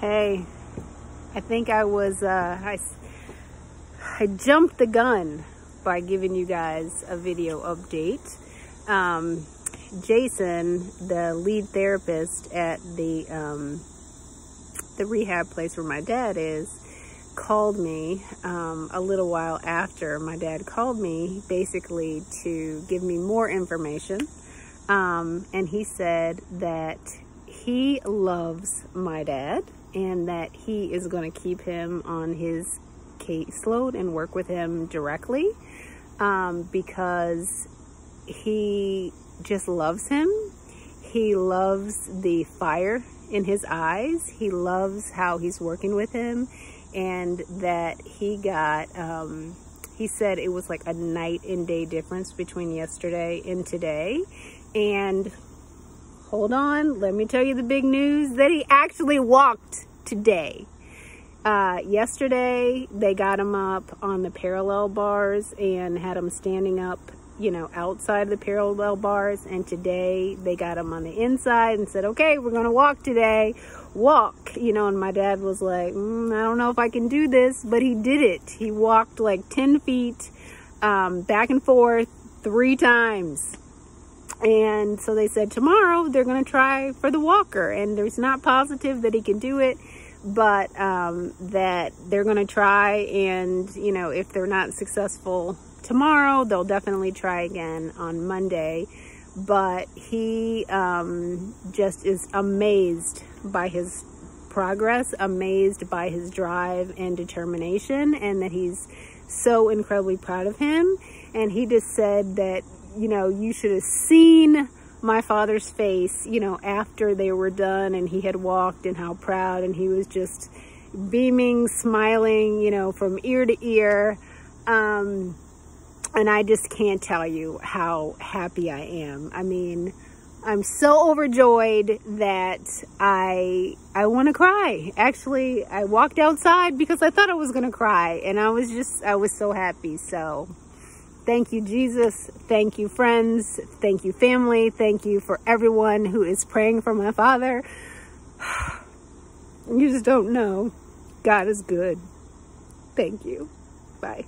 Hey, I think I was, uh, I, I jumped the gun by giving you guys a video update. Um, Jason, the lead therapist at the, um, the rehab place where my dad is, called me um, a little while after my dad called me basically to give me more information. Um, and he said that he loves my dad and that he is going to keep him on his caseload and work with him directly um, because he just loves him. He loves the fire in his eyes. He loves how he's working with him and that he got, um, he said it was like a night and day difference between yesterday and today. And hold on, let me tell you the big news that he actually walked today. Uh, yesterday, they got him up on the parallel bars and had him standing up, you know, outside the parallel bars. And today, they got him on the inside and said, okay, we're going to walk today. Walk, you know, and my dad was like, mm, I don't know if I can do this, but he did it. He walked like 10 feet um, back and forth three times. And so they said tomorrow they're going to try for the walker. And there's not positive that he can do it but um, that they're going to try and, you know, if they're not successful tomorrow, they'll definitely try again on Monday. But he um, just is amazed by his progress, amazed by his drive and determination, and that he's so incredibly proud of him. And he just said that, you know, you should have seen my father's face, you know, after they were done and he had walked and how proud and he was just beaming, smiling, you know, from ear to ear. Um, and I just can't tell you how happy I am. I mean, I'm so overjoyed that I I want to cry. Actually, I walked outside because I thought I was going to cry and I was just I was so happy. So, Thank you, Jesus. Thank you, friends. Thank you, family. Thank you for everyone who is praying for my father. You just don't know. God is good. Thank you. Bye.